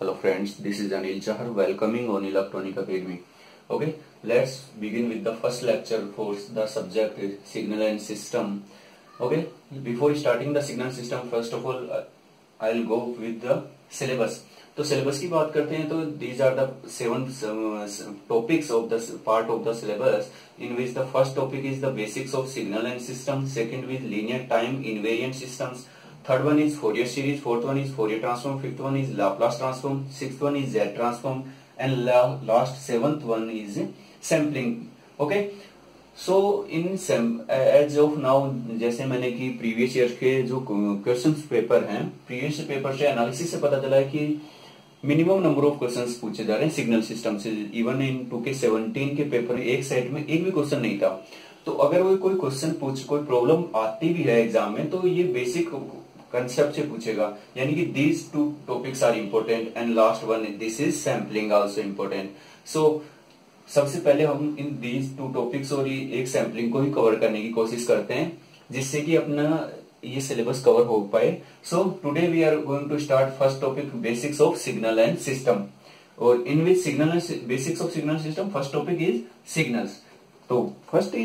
Hello friends, this is Anil Chahar welcoming on Electronic Academy. Okay, let's begin with the first lecture for the subject is signal and system. Okay, before starting the signal system, first of all, uh, I'll go with the syllabus. तो syllabus की बात करते हैं तो these are the seven topics of the part of the syllabus in which the first topic is the basics of signal and system second with linear time invariant systems One is Fourier series. Fourth one is Fourier transform. Fifth one is Laplace transform. Sixth one is Z transform. And la, last seventh one is sampling. Okay. So in as of now जैसे मैंने कि previous year के जो question paper हैं previous paper से analysis से पता चला है कि मिनिमम नंबर ऑफ़ क्वेश्चंस पूछे जा रहे हैं सिग्नल सिस्टम से इवन इन टू के सेवनटीन के पेपर एक साइड में एक भी क्वेश्चन नहीं था तो अगर वो कोई क्वेश्चन पूछ, कोई प्रॉब्लम आती भी है एग्ज़ाम में तो ये बेसिक कंसेप्ट से पूछेगा। यानी कि these two topics are important and last one this is sampling also important so सबसे पहले हम इन दीज टू टॉपिक्स और एक सैम्पलिंग को ही कवर करने की कोशिश करते हैं, जिससे कि अपना ये सिलेबस कवर हो पाए। So today we are going to start first topic basics of signal and system और in which signal basics of signal system first topic is signals तो फ़र्स्ट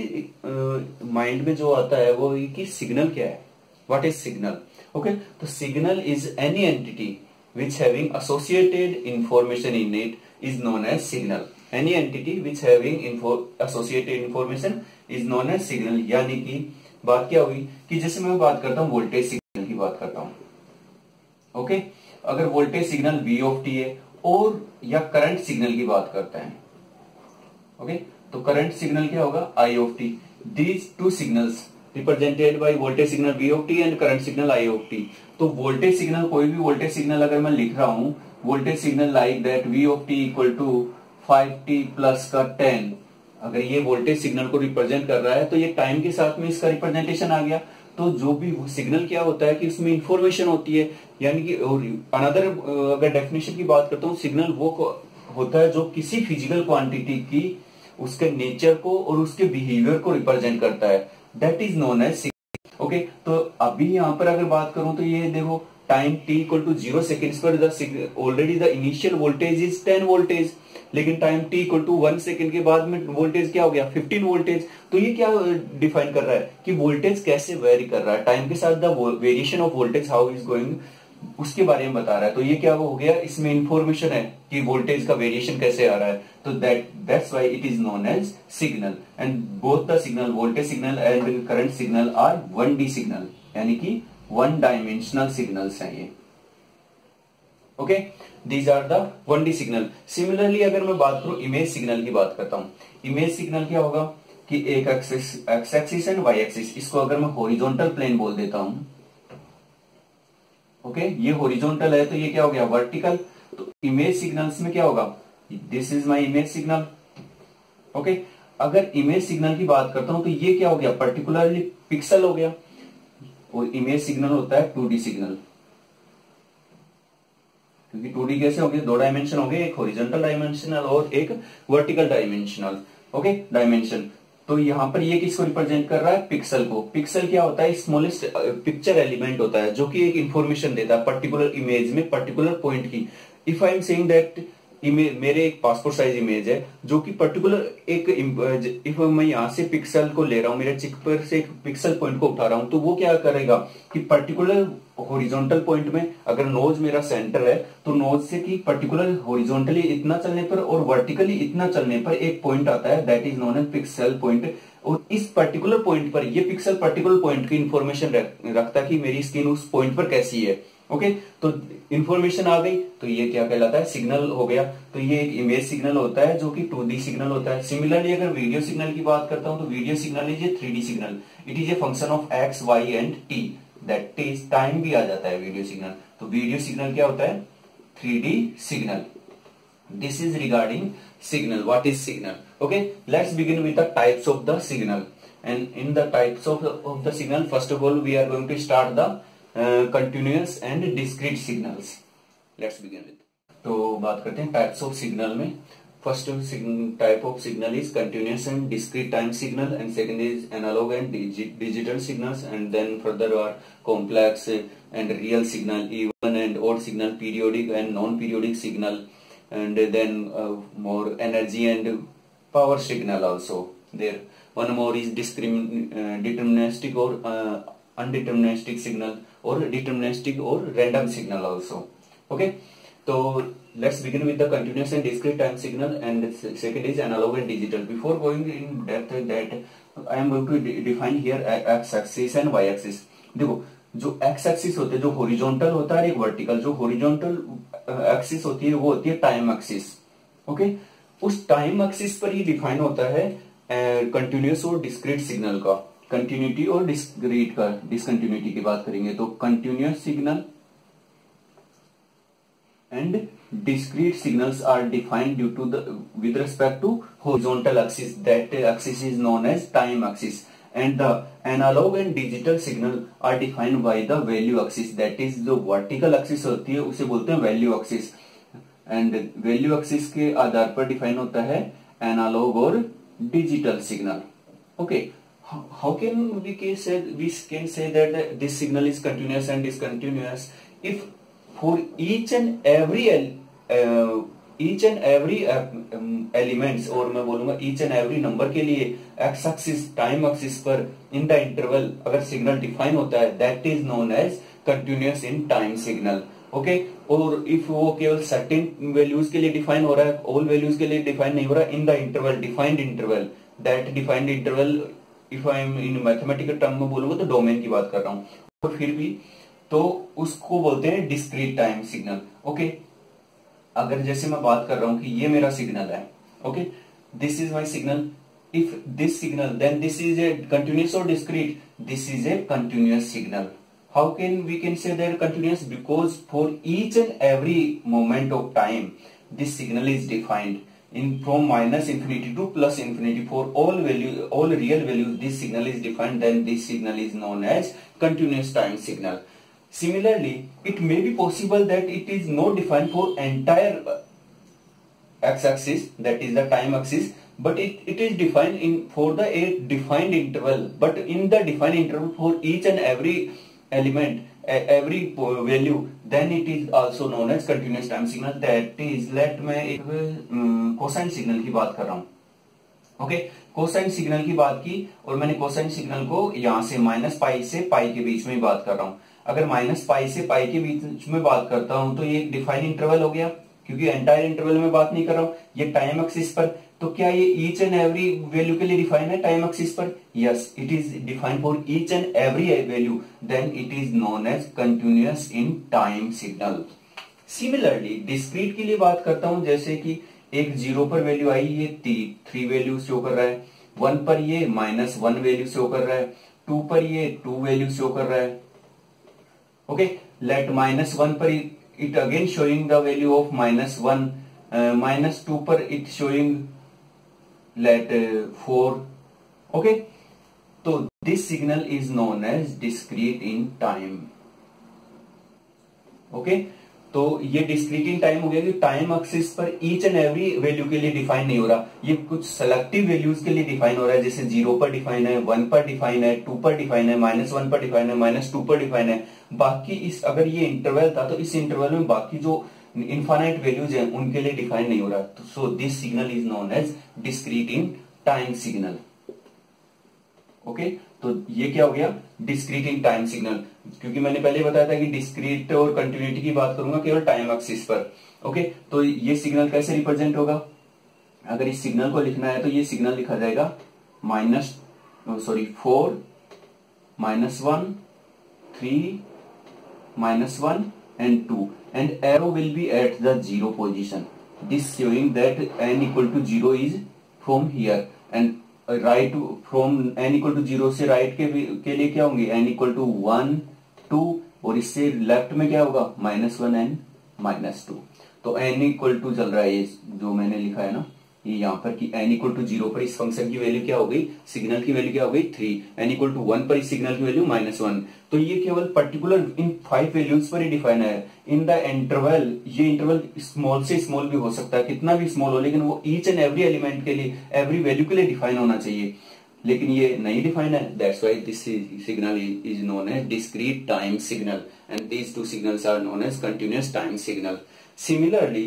माइंड में जो आता है वो कि सिग्नल क्या है? व्हाट इज़ सिग्नल ओके तो signal is any entity which having associated information in it is known as signal any entity which having associated information is known as signal यानी कि बात क्या हुई? कि जैसे मैं बात करता हूँ वोल्टेज सिग्नल की बात करता हूँ। Okay okay? अगर voltage signal V of T है, और या करंट सिग्नल की बात करते हैं। Okay okay? तो करंट सिग्नल क्या होगा? I of T these two signals represented by voltage signal V of T and current signal I of T तो वोल्टेज सिग्नल कोई भी वोल्टेज सिग्नल अगर मैं लिख रहा हूँ voltage signal like that V of T equal to five T plus का ten अगर ये वोल्टेज सिग्नल को रिप्रेजेंट कर रहा है तो ये टाइम के साथ में इसका रिप्रेजेंटेशन आ गया। तो जो भी सिग्नल क्या होता है कि उसमें इंफॉर्मेशन होती है, यानी कि अनदर अगर डेफिनेशन की बात करता हूँ सिग्नल वो होता है जो किसी फ़िज़िकल क्वांटिटी की, उसके नेचर को और उसके बिहेवियर को रिप्रेजेंट करता है। That is known as okay तो अभी यहाँ पर अगर बात करूँ तो ये देखो time T equal to zero second पर already the initial voltage is ten voltage लेकिन time T equal to one second के बाद में वोल्टेज क्या हो गया? फिफ्टीन वोल्टेज तो ये क्या डिफाइन कर रहा है कि वोल्टेज कैसे वेरी कर रहा है? टाइम के साथ the variation of voltage how is going उसके बारे में बता रहा है। तो ये क्या हो गया? इसमें इंफॉर्मेशन है कि वोल्टेज का वेरिएशन कैसे आ रहा है। तो that that's why it is known as signal and both the signal voltage signal and current signal are one D signal यानी कि वन डायमेंशनल सिग्नल्स हैं ये। Okay these are the one D signal similarly अगर मैं बात करूँ image signal की बात करता हूँ। इमेज सिग्नल क्या होगा? कि एक axis X axis and Y axis इसको अगर मैं हॉरिजॉन्टल प्लेन बोल देता हूँ ओके ये होरिजोनटल है तो ये क्या हो गया? वर्टिकल तो इमेज सिग्नल्स में क्या होगा? This is my image signal okay अगर इमेज सिग्नल की बात करता हूँ तो ये क्या हो गया? पर्टिकुलरली पिक्सल हो गया। और इमेज सिग्नल होता है टू सिग्नल क्योंकि टू कैसे हो गए दो डायमेंशन हो गए एक होरिजेंटल डायमेंशनल और एक वर्टिकल डायमेंशनल ओके डायमेंशन तो यहाँ पर ये किसको रिप्रेजेंट कर रहा है? पिक्सल को। पिक्सल क्या होता है? स्मॉलेस्ट पिक्चर एलिमेंट होता है, जो कि एक इंफॉर्मेशन देता है पर्टिकुलर इमेज में पर्टिकुलर पॉइंट की। If I am saying that image, मेरे एक पासपोर्ट साइज़ इमेज है, जो कि पर्टिकुलर एक इफ़ मैं यहाँ से पिक्सल को ले रहा हूँ, मेरे चिक पर से एक पिक्सल पॉइंट को उठा रहा हूँ तो वो क्या करेगा कि पर्टिकुलर हॉरिजॉन्टल पॉइंट में अगर नोज़ मेरा सेंटर है तो नोज़ से कि पर्टिकुलर हॉरिजॉन्टली इतना चलने पर और वर्टिकली इतना चलने पर एक पॉइंट आता है that is known as pixel point और इस पर्टिकुलर पॉइंट पर, ये पिक्सल पर्टिकुलर पॉइंट की इन्फॉर्मेशन रखता है कि मेरी स्किन उस पॉइंट पर कैसी है। ओके तो इंफॉर्मेशन आ गई तो ये क्या कहलाता है? सिग्नल हो गया। तो ये एक इमेज सिग्नल होता है जो कि टू डी सिग्नल होता है। सिमिलरली अगर वीडियो सिग्नल की बात करता हूँ तो video signal is a three D signal it is a function of X Y and T that is time भी आ जाता है वीडियो सिग्नल तो वीडियो सिग्नल क्या होता है? Three D signal this is regarding signal what is signal okay let's begin with the types of the signal and in the types of, of the signal first of all we are going to start the continuous and discrete signals let's begin with तो बात करते हैं types of signal में. First type of signal is continuous and discrete time signal and second is analogue and digital signals and then further are complex and real signal even and odd signal periodic and non periodic signal and then more energy and power signal also there one more is discrim deterministic और undeterministic signal deterministic or random signal also. Okay. So let's begin with the continuous and discrete time signal and second is analog and digital. Before going in depth that I am going to de define here x axis and y axis. देखो जो x axis होते हैं जो horizontal होता है एक vertical जो horizontal axis होती है वो होती है टाइम एक्सिस ओके उस टाइम एक्सिस पर ही डिफाइन होता है कंटिन्यूस और डिस्क्रीट सिग्नल का कंटिन्यूटी और डिस्क्रीट का डिसकंटिन्यूटी की बात करेंगे तो continuous signal and discrete signals are defined due to the with respect to horizontal axis that axis is known as time axis and the analog and digital signal are defined by the value axis that is जो vertical axis होती है, उसे बोलते हैं value axis and value axis के आधार पर define होता है एनालॉग और digital signal okay. How can we can say we can say that this signal is continuous and discontinuous if for each and every uh, each and every elements और मैं बोलूँगा each and every number के लिए x axis time axis पर in the interval अगर signal define होता है that is known as continuous in time signal okay और इफ़ वो केवल सर्टेन वैल्यूज़ के लिए डिफाइन हो रहा है ऑल वैल्यूज़ के लिए डिफाइन नहीं हो रहा in the interval defined interval that defined interval if I am in mathematical term में बोलूँगा तो डोमेन की बात कर रहा हूँ। और फिर भी तो उसको बोलते हैं डिस्क्रीट टाइम सिग्नल ओके अगर जैसे मैं बात कर रहा हूँ कि ये मेरा सिग्नल है okay this is my signal if this signal then this is a continuous और discrete this is a continuous signal how can we can say they're continuous because for each and every moment of time this signal is defined in from minus infinity to plus infinity for all value all real values this signal is defined then this signal is known as continuous time signal Similarly, it may be possible that it is not defined for entire uh, x-axis, that is the time axis, but it, it is defined in for the a defined interval. But in the defined interval for each and every element, every value, then it is also known as continuous time signal. That is, let मैं एक cosine signal की बात कर रहा हूँ. Okay cosine signal की बात की और मैंने कोसाइन सिग्नल को यहाँ से माइनस पाई से पाई के बीच में बात कर रहा हूँ अगर माइनस पाई से पाई के बीच में बात करता हूँ तो ये डिफाइन इंटरवल हो गया क्योंकि एंटायर इंटरवल में बात नहीं कर रहा हूँ ये टाइम एक्सिस पर तो क्या ये ईच एंड एवरी वैल्यू के लिए डिफाइन है टाइम एक्सिस पर? Yes it is defined for each and every value then it is known as continuous in time signal similarly discrete के लिए बात करता हूँ जैसे कि एक ज़ीरो पर वैल्यू आई ये थ्री वैल्यू शो कर रहा है। वन पर ये माइनस वन वैल्यू शो कर रहा है। टू पर ये टू वैल्यू शो कर रहा है। Let minus 1 per it again showing the value of minus 1 uh, minus 2 per it showing uh, 4 okay? So this signal is known as discrete in time. Okay? तो ये डिस्क्रीटिंग time हो गया कि time axis पर each and every value के लिए define नहीं हो रहा। ये कुछ सेलेक्टिव वैल्यूज़ के लिए डिफाइन हो रहा है जैसे ज़ीरो पर डिफाइन है वन पर डिफाइन है टू पर डिफाइन है माइनस वन पर डिफाइन है माइनस टू पर डिफाइन है। बाकी इस अगर ये इंटरवल था तो इस इंटरवल में बाकी जो इन्फानाइट वैल्यूज़ है, उनके लिए डिफाइन नहीं हो रहा। So this signal is known as discrete in time signal okay तो ये क्या हो गया? डिस्क्रीट इन टाइम सिग्नल क्योंकि मैंने पहले बताया था कि डिस्क्रीट और कंटिन्यूटी की बात करूँगा केवल टाइम एक्सिस पर। ओके तो ये सिग्नल कैसे रिप्रेजेंट होगा? अगर इस सिग्नल को लिखना है तो ये सिग्नल लिखा जाएगा minus sorry four minus one three minus one and two and arrow will be at the zero position this showing that n equal to zero is from here and right from n equal to zero से right के, के लिए क्या होंगे? N equal to one two और इससे left में क्या होगा? Minus one n minus two तो एन इक्वल टू चल रहा है ये जो मैंने लिखा है ना? ये यहाँ पर कि एन इक्वल टू ज़ीरो पर इस फ़ंक्शन की वैल्यू क्या हो गई? सिग्नल की वैल्यू क्या हो गई? Three n equal to one पर इस सिग्नल की वैल्यू माइनस वन तो ये केवल पर्टिकुलर इन फाइव वैल्यूज़ पर ही डिफाइन है। इन द इंटरवल ये इंटरवल स्मॉल से स्मॉल भी हो सकता है। कितना भी स्मॉल हो, लेकिन वो ईच एंड एवरी एलिमेंट के लिए एवरी वैल्यू के लिए डिफाइन होना चाहिए। लेकिन ये नहीं डिफाइन है। That's why this signal is known as discrete time signal and these two signals are known as continuous time signal similarly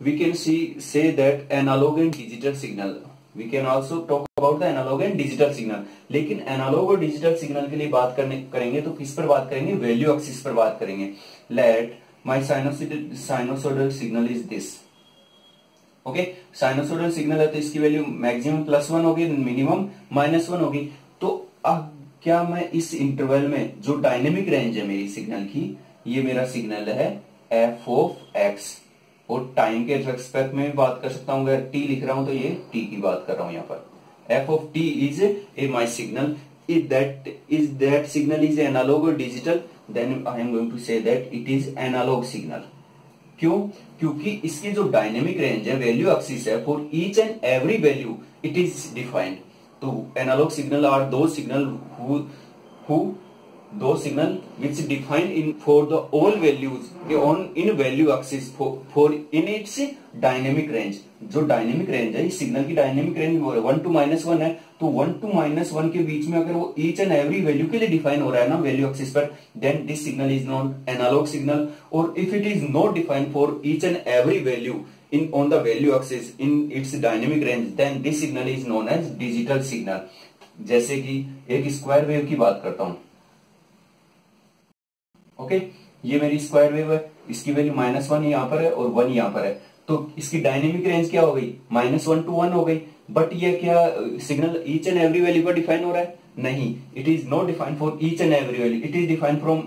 we can see say that analog and digital signal we can also talk about the analog and digital signal लेकिन analog और digital signal के लिए बात करने, करेंगे तो किस पर बात करेंगे? वैल्यू एक्सिस पर बात करेंगे। Let my sinusoidal signal is this okay sinusoidal signal है तो इसकी वैल्यू मैक्सिमम प्लस वन होगी मिनिमम माइनस वन होगी। तो अब क्या मैं इस इंटरवल में जो डायनेमिक रेंज है मेरी सिग्नल की, ये मेरा सिग्नल है एफ़ ऑफ़ एक्स और टाइम के रेस्पेक्ट में भी बात कर सकता हूँ, अगर टी लिख रहा हूँ तो ये टी की बात कर रहा हूँ यहाँ पर। F of t is a my signal is that is that signal is analog और digital then I am going to say that it is analog signal क्यों? क्योंकि इसकी जो डायनेमिक रेंज है वैल्यू एक्सिस है for each and every value it is defined तो analog signal are those signal who those signal which defined in for the all values on in value axis for in its dynamic range जो dynamic range है signal की dynamic range one two minus one है तो one two minus one के बीच में अगर वो ईच एंड एवरी वैल्यू के लिए डिफाइन हो रहा है ना वैल्यू एक्सिस पर then this signal is not analog signal और if it is not defined for each and every value in, on the value axis in its dynamic range, then this signal is known as digital signal. जैसे कि एक square wave की बात करता हूँ। Okay ये मेरी स्क्वायर वेव है, इसकी वैल्यू माइनस वन यहाँ पर है और वन यहाँ पर है। तो इसकी डायनेमिक रेंज क्या हो गई? माइनस वन टू वन हो गई। बट ये क्या signal each and every value पर डिफाइन हो रहा है? नहीं। It is not defined for each and every value it is defined from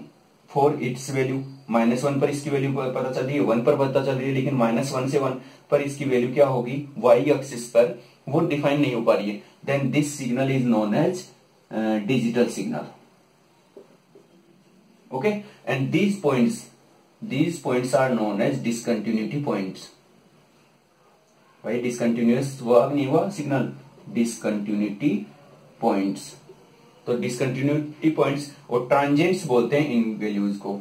for its value minus one पर इसकी वैल्यू पता चल रही है वन पर पता चल रही है, लेकिन माइनस वन से वन पर इसकी वैल्यू क्या होगी? वाई एक्सिस पर। वो डिफाइन नहीं हो पा रही है। Then this signal is known as digital signal okay and these points these points are known as discontinuity points भाई डिसकंटिन्यूस हुआ नहीं हुआ? सिग्नल डिसकंटिन्यूटी पॉइंट्स तो डिसकंटिन्यूटी पॉइंट्स और ट्रांजेंट्स बोलते हैं इन वैल्यूज़ को।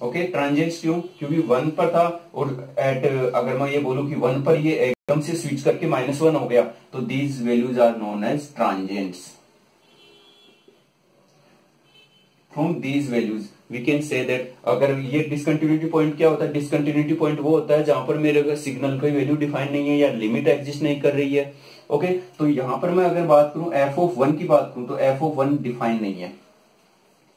ओके okay, ट्रांजेंट्स क्यों? क्योंकि वन पर था और एट अगर मैं ये बोलूँ कि वन पर ये एकदम से स्विच करके माइनस वन हो गया तो these values are known as transients from these values we can say that अगर ये डिसकंटिन्यूटी पॉइंट क्या होता है? डिसकंटिन्यूटी पॉइंट वो होता है जहाँ पर मेरे अगर सिग्नल कोई वैल्यू डिफाइन नहीं है या लिमिट एग्जिस्ट नहीं कर रही है। Okay okay? तो यहाँ पर मैं अगर बात करूँ एफ़ ऑफ़ वन की बात करूँ तो एफ़ ऑफ़ वन डिफाइन नहीं है।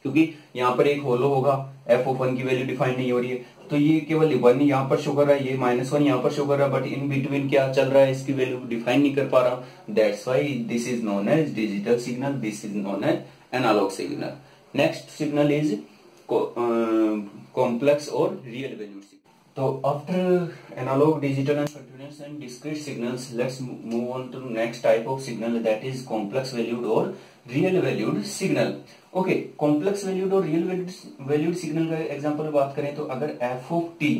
क्योंकि यहाँ पर एक होलो होगा एफ़ ऑफ़ वन की वैल्यू डिफाइन नहीं हो रही है। तो ये केवल वन यहाँ पर शो कर रहा है, ये माइनस वन यहाँ पर शो कर रहा है बट इन बिटवीन क्या चल रहा है? इसकी वैल्यू डिफाइन नहीं कर पा रहा। That's why this is known as digital signal this is known as analog signal next signal is complex और real value So after analog, digital and continuous and discrete signals, let's move on to next type of signal that is complex valued or real valued signal. Okay complex valued और real valued valued signal का example बात करें तो अगर f of t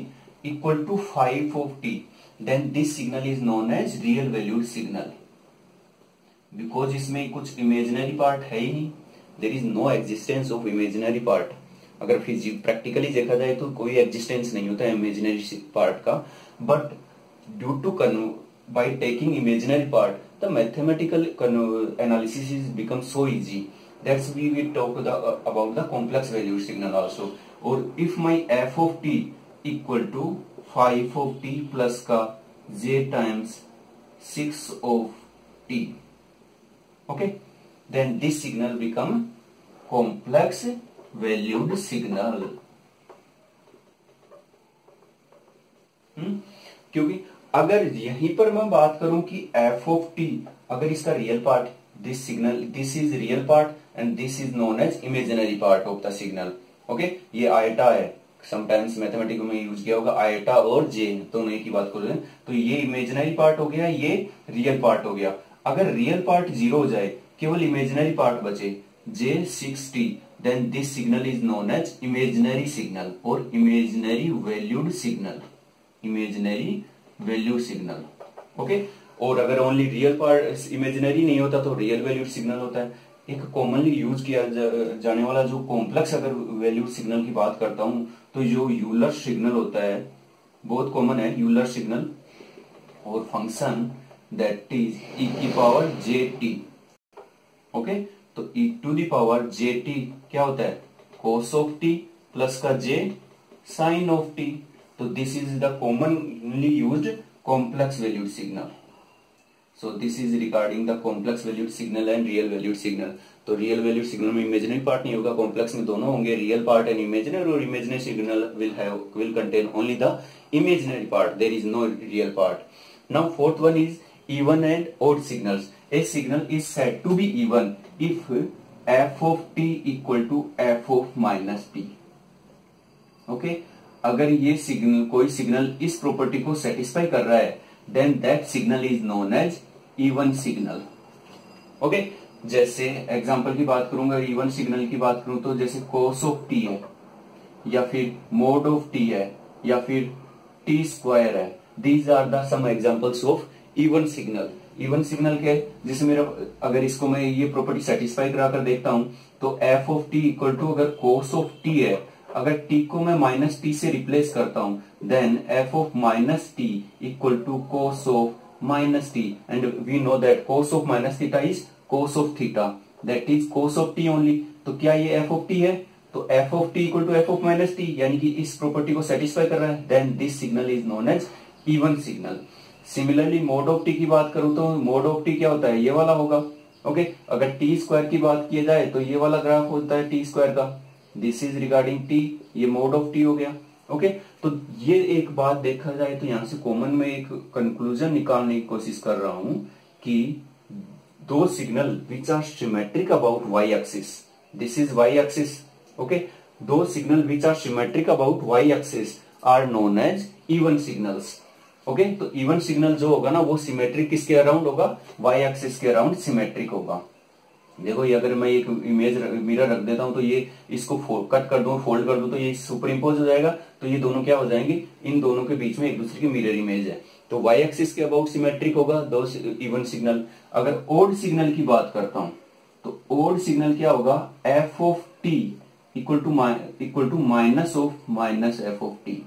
equal to five of t then this signal is known as real valued signal because इसमें कुछ imaginary part है ही नहीं। There is no existence of imaginary part अगर फिजिक प्रैक्टिकली देखा जाए तो कोई एग्जिस्टेंस नहीं होता है इमेजिनरी पार्ट का। But due to by taking imaginary part the mathematical analysis is become so easy will talk the, uh, about the complex value signal also. Or if my f of t equal to 5 of t plus का j times 6 of t. Okay? Then this signal become complex valued signal. Hmm? क्योंकि अगर यहीं पर मैं बात करूँ कि f of t, अगर इसका real part this signal this is real part and this is known as imaginary part of the signal okay ये आयटा है। समटाइम्स मैथमेटिक्स में यूज़ किया होगा आयटा और जे दोनों एक ही बात कर रहे हैं। तो ये इमेजिनरी पार्ट हो गया, ये रियल पार्ट हो गया। अगर रियल पार्ट ज़ीरो हो जाए केवल इमेजिनरी पार्ट बचे। J sixty then this signal is known as imaginary signal और imaginary valued signal imaginary value signal okay और अगर ओनली रियल पार्ट इमेजिनरी नहीं होता तो रियल वैल्यूड सिग्नल होता है। एक कॉमनली यूज़ किया जा, जाने वाला जो कॉम्प्लेक्स अगर वैल्यू सिग्नल की बात करता हूँ तो जो यूलर सिग्नल होता है बहुत कॉमन है यूलर सिग्नल और फ़ंक्शन दैट इज़ ई की पावर जे टी ओके? तो e to the power j t क्या होता है? कोस ऑफ़ टी प्लस का जे साइन ऑफ़ टी तो this is the commonly use complex valued signal so this is regarding the complex valued signal and real valued signal तो real valued signal में imaginary part नहीं होगा complex में दोनों होंगे real part and imaginary और imaginary signal will have will contain only the imaginary part. There is no real part. Now fourth one is even and odd signals. A signal is said to be even if f of t equal to f of minus t. Okay अगर ये signal कोई signal इस property को satisfy कर रहा है then that signal is known as even signal okay जैसे example की बात करूँगा इवन सिग्नल की बात करूँ तो जैसे कोस ऑफ़ टी है, या फिर मोड ऑफ़ टी है, या फिर टी स्क्वायर है these are the some examples of even signal even signal के, जैसे मेरा, अगर इसको मैं ये प्रॉपर्टी सेटिस्फाई करा कर देखता हूँ तो f of t equal to अगर कोस ऑफ़ टी है, अगर टी को मैं माइनस टी से रिप्लेस करता हूँ then f of minus t equal to cos of minus t and we know that cos of minus theta is cos of theta that is cos of t only तो क्या ये f of T है? तो f of t equal to f of minus t यानी कि इस property को satisfy कर रहा है. Then this signal is known as even signal similarly mod of t की बात करूँ तो मोड ऑफ़ टी क्या होता है ये वाला होगा ओके okay? अगर टी स्क्वायर की बात किया जाए तो ये वाला ग्राफ होता है टी स्क्वायर का दिस इज़ रिगार्डिंग टी ये मोड ऑफ़ टी हो गया ओके okay? तो ये एक बात देखा जाए तो यहाँ से कॉमन में एक कंक्लूजन निकालने की कोशिश कर रहा हूँ कि those signal which are symmetric about y axis this is y axis okay those signal which are symmetric about y axis are known as even signals okay तो इवन सिग्नल जो होगा ना, वो सिमेट्रिक किसके अराउंड होगा? Y axis के around symmetric होगा। देखो, ये अगर मैं एक इमेज मिरर रख देता हूँ तो ये इसको कट कर दू फोल्ड कर दू तो ये सुपर इम्पोज हो जाएगा। तो ये दोनों क्या हो जाएँगे? इन दोनों के बीच में एक दूसरे की मिरर इमेज है। तो वाई एक्सिस के अबाउट सिमेट्रिक होगा, दो इवन सिग्नल अगर ओल्ड सिग्नल की बात करता हूँ तो ओल्ड सिग्नल क्या होगा? F of t equal to equal to minus of minus f of t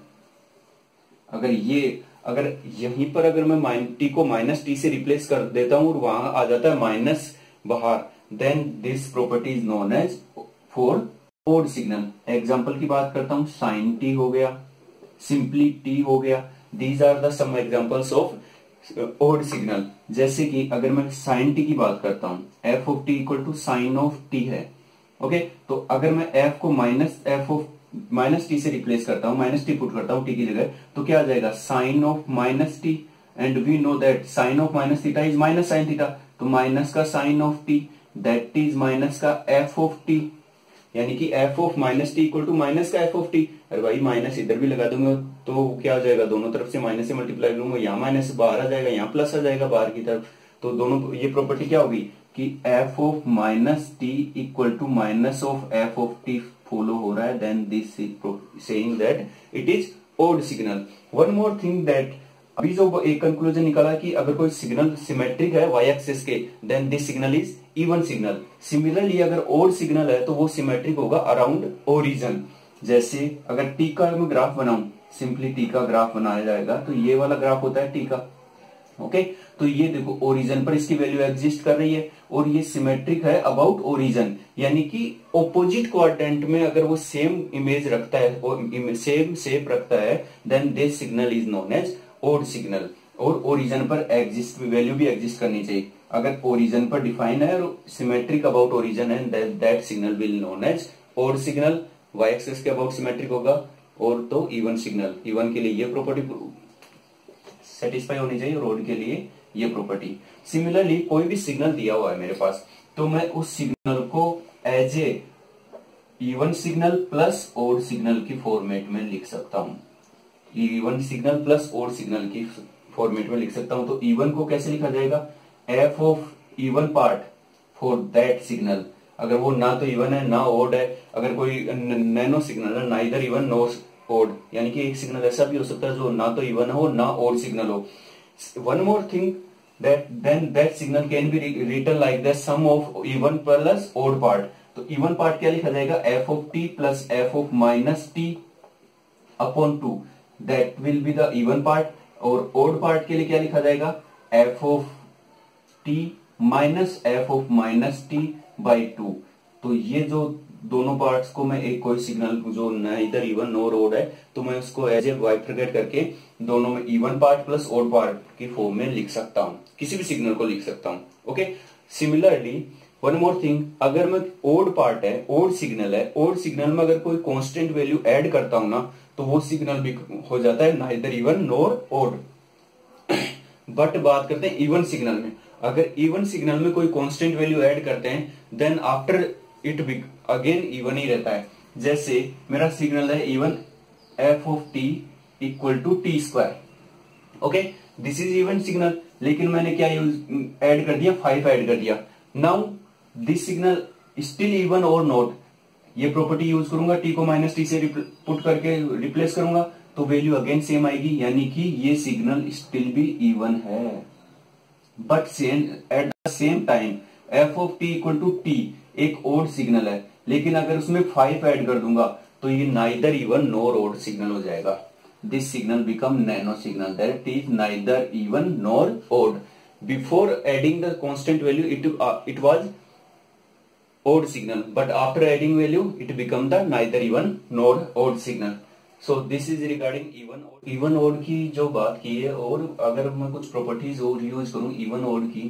अगर ये अगर यहीं पर अगर मैं माइन टी को माइनस टी से रिप्लेस कर देता हूँ और वहाँ आ जाता है माइनस बाहर then this property is known as for odd signal example की बात करता हूँ साइन टी हो गया सिंपली टी हो गया. These are the some examples of odd signal जैसे कि अगर मैं साइन टी की बात करता हूँ f of t equal to sine of t है ओके okay? तो अगर मैं एफ़ को minus f of minus t से रिप्लेस करता हूँ माइनस टी पुट करता हूँ टी की जगह तो क्या आ जाएगा? Sine of minus t and we know that sine of minus theta is minus sine theta तो माइनस का sine of t that is minus का एफ़ ऑफ़ टी यानी कि f of minus t equal to minus का f of t अरे भाई minus इधर भी लगा दूँगा तो क्या हो जाएगा? दोनों तरफ़ से माइनस से मल्टीप्लाई करूँगा, यहाँ माइनस बाहर आ जाएगा, यहाँ प्लस आ जाएगा बाहर की तरफ़ तो दोनों, ये प्रॉपर्टी क्या होगी? कि f of minus t equal to minus of f of t follow हो रहा है then this saying that it is odd signal one more thing that अभी जो एक कंक्लूजन निकाला कि अगर कोई सिग्नल सिमेट्रिक है वाई एक्सिस के then this signal is even signal similarly अगर ओड सिग्नल है तो वो सिमेट्रिक होगा अराउंड ओरिजन जैसे अगर टी का मैं ग्राफ बनाऊँ सिंपली टी का ग्राफ बनाया जाएगा तो ये वाला ग्राफ होता है टी का। ओके तो ये देखो ओरिजन पर इसकी वैल्यू एग्जिस्ट कर रही है और ये सिमेट्रिक है अबाउट ओरिजन यानी कि ओपोजिट क्वाड्रेंट में अगर वो सेम इमेज रखता है और सेम शेप रखता है then this signal is known as odd signal और ओरिजन पर एग्जिस्ट वैल्यू भी एग्जिस्ट करनी चाहिए। अगर ओरिजन पर डिफाइन है और symmetric about origin and that signal will known as odd signal y axis के अबाउट सिमेट्रिक होगा और तो इवन सिग्नल इवन के लिए ये प्रॉपर्टी सेटिस्फाई होनी चाहिए रोड के लिए ये प्रॉपर्टी सिमिलरली कोई भी सिग्नल दिया हुआ है मेरे पास तो मैं उस सिग्नल को as a even signal plus odd signal की फॉर्मेट में लिख सकता हूँ। Even signal plus odd signal की फॉर्मेट में लिख सकता हूँ तो इवन को कैसे लिखा जाएगा? F of even part for that signal अगर वो ना तो इवन है, ना ओड है। अगर कोई नैनो सिग्नल है, ना इधर इवन नो ओड यानी कि एक सिग्नल ऐसा भी हो सकता है जो ना तो इवन हो, ना ओड सिग्नल हो। One more thing that, then that signal can be written like the sum of even plus odd part. तो इवन पार्ट क्या लिखा जाएगा? F of t plus f of minus t upon two that will be the even part और odd part के लिए क्या लिखा जाएगा? F of t minus f of minus t by two तो ये जो दोनों पार्ट्स को मैं एक कोई सिग्नल जो न इधर इवन नो रोड है तो मैं उसको एज ए बाइफ्रिकेट करके दोनों में even part plus odd part की फॉर्म में लिख सकता हूँ। किसी भी सिग्नल को लिख सकता हूँ। Okay similarly one more thing अगर मैं ओड पार्ट है ओड सिग्नल है ओड सिग्नल में अगर कोई कांस्टेंट वैल्यू ऐड करता हूँ ना तो वो सिग्नल भी हो जाता है neither even nor odd but बात करते हैं इवन सिग्नल में। अगर इवन सिग्नल में कोई कांस्टेंट वैल्यू ऐड करते हैं then after it again even ही रहता है। जैसे मेरा सिग्नल है even f of t equal to t square okay this is even signal लेकिन मैंने क्या यूज़ ऐड कर दिया? फाइव ऐड कर दिया। Now this signal still even और नॉट ये प्रॉपर्टी यूज़ करूँगा टी को माइनस टी से पुट करके रिप्लेस करूँगा तो वैल्यू अगेन सेम आएगी, यानी कि ये सिग्नल स्टिल भी इवन है। But same at the same time f of t equal to t एक ओड सिग्नल है। लेकिन अगर उसमें फाइव ऐड कर दूँगा तो ये neither even nor odd signal हो जाएगा। This signal become nano signal that is neither even nor odd before adding the constant value it it was odd signal. But after adding value, it become the neither even nor odd so, this is regarding even odd. Even odd की जो बात की है, और अगर मैं कुछ properties और यूज़ करूँ, even odd की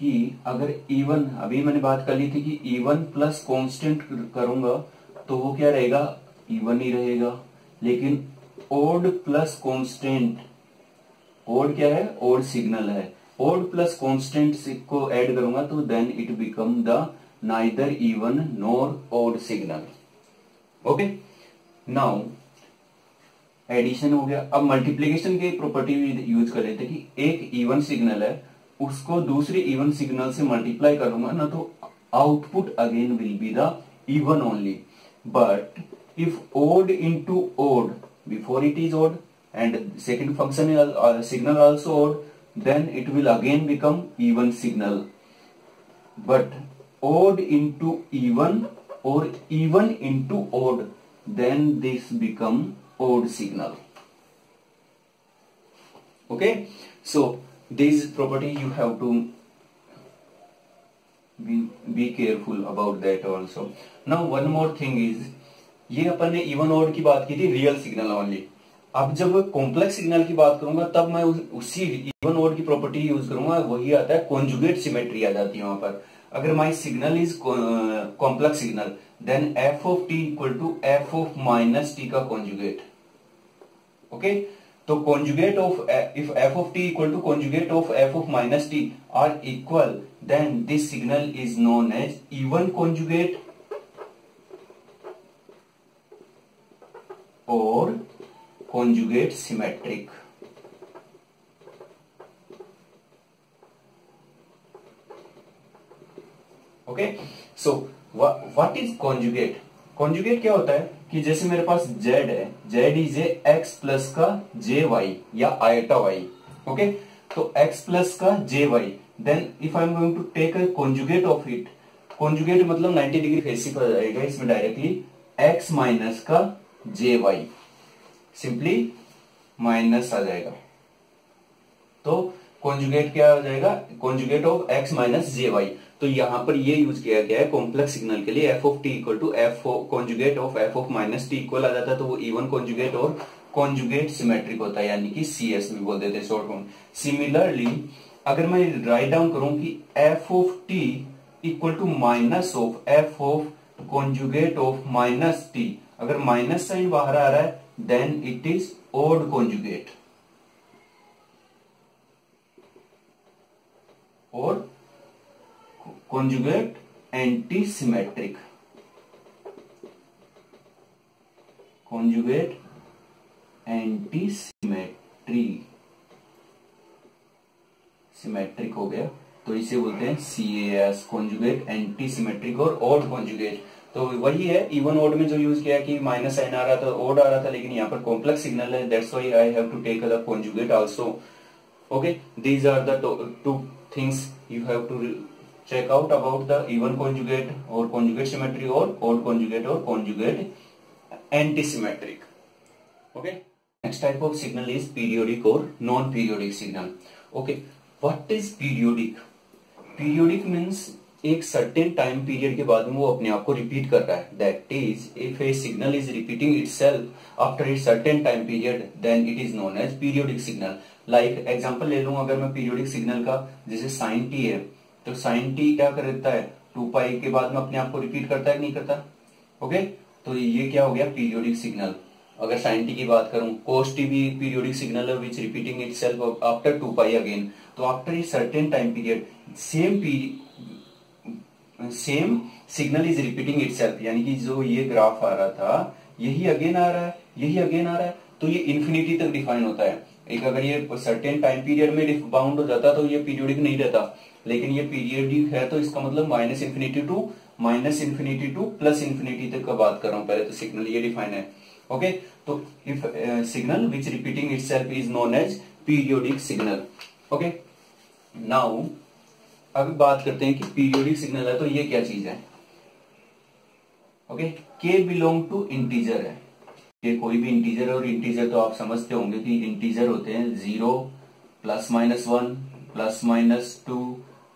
कि अगर इवन अभी मैंने बात कर ली थी कि इवन प्लस कांस्टेंट करूँगा तो वो क्या रहेगा? इवन ही रहेगा। लेकिन odd प्लस कांस्टेंट odd क्या है? Odd सिग्नल है। Odd प्लस कांस्टेंट को ऐड करूँगा तो then it become the neither even nor odd signal okay now addition हो गया। अब मल्टीप्लीकेशन की प्रॉपर्टी यूज़ कर लेते कि एक इवन सिग्नल है उसको दूसरी इवन सिग्नल से मल्टीप्लाई करूँगा, ना तो output again will be the even only but if odd into odd before it is odd and second function signal also odd then it will again become even signal but odd into even और even into odd then this become odd signal okay so this property you have to be, be careful about that also. Now one more thing is ये अपन ने even odd की बात की थी real signal only अब जब complex signal की बात करूँगा तब मैं उसी इवन ओड की प्रॉपर्टी यूज़ करूँगा वही आता है कॉन्जुगेट सिमेट्री आ जाती है वहाँ पर. अगर my signal is complex signal then f of t equal to f of minus t का कॉन्जुगेट ओके तो conjugate of if f of t equal to conjugate of f of minus t are equal then this signal is known as even conjugate और conjugate symmetric okay so what is conjugate conjugate क्या होता है कि जैसे मेरे पास z है z is a x plus का जे वाई या आयटा वाई ओके तो x प्लस का j y then if I am going to take a conjugate of it conjugate मतलब 90 डिग्री फेस पर जाएगा इसमें डायरेक्टली एक्स माइनस का j y simply minus आ जाएगा। तो कॉन्जुगेट क्या हो जाएगा? Conjugate of x minus j y तो यहाँ पर ये यूज़ किया गया है कॉम्प्लेक्स सिग्नल के लिए f of t equal to f conjugate of f of minus t equal आ जाता है तो वो इवन कॉन्जुगेट और कॉन्जुगेट सिमेट्रिक होता है, यानी कि सी एस भी बोल देते शॉर्ट फॉर्म सिमिलरली अगर मैं राइट डाउन करूँ कि f of t equal to minus of f of conjugate of minus t अगर माइनस साइन बाहर आ रहा है then it is odd conjugate और conjugate anti-symmetric. Conjugate anti symmetric हो गया। तो इसे बोलते हैं C S conjugate anti symmetric और ओड कॉन्जुगेट तो वही है इवन ओड में जो यूज़ किया कि माइनस एन आ रहा था ओड आ रहा था, लेकिन यहाँ पर कॉम्प्लेक्स सिग्नल है that's why I have to take conjugate also okay these are the two things you have to check out about the even conjugate और कॉन्जुगेट सिमेट्री और कोड कॉन्जुगेट और conjugate antisymmetric okay next type of signal is periodic और non periodic signal okay what is periodic periodic means एक certain time period के बाद में वो अपने आप को रिपीट कर रहा है. That is if a signal is repeating it after a certain time period then it is known as periodic signal like example ले लू, अगर मैं पीरियोडिक सिग्नल का, जैसे साइन टी है तो साइन टी क्या करता है? टू पाई के बाद में अपने आप को रिपीट करता है नहीं करता? ओके तो ये क्या हो गया? पीरियोडिक सिग्नल अगर साइन टी की बात करूँ कोस टी भी पीरियोडिक सिग्नल है which repeating itself after two pi again तो after a certain time period same same signal is repeating it यानी कि जो ये ग्राफ आ रहा था, यही अगेन आ रहा है, यही अगेन आ रहा है तो ये इन्फिनिटी तक डिफाइन होता है। एक अगर ये सर्टेन टाइम पीरियड में बाउंड हो जाता तो ये पीरियोडिक नहीं रहता। लेकिन ये पीरियोडिक है तो इसका मतलब minus infinity to, minus infinity to, plus infinity तक का बात कर रहा हूँ, पहले तो सिग्नल ये डिफाइन है, ओके? तो if signal which repeating itself is known as periodic signal okay? Now अभी बात करते हैं कि पीरियोडिक सिग्नल है तो ये क्या चीज़ है, okay? K belong to integer है। ये कोई भी इंटीजर और इंटीजर तो आप समझते होंगे कि इंटीजर होते हैं zero plus minus one plus minus two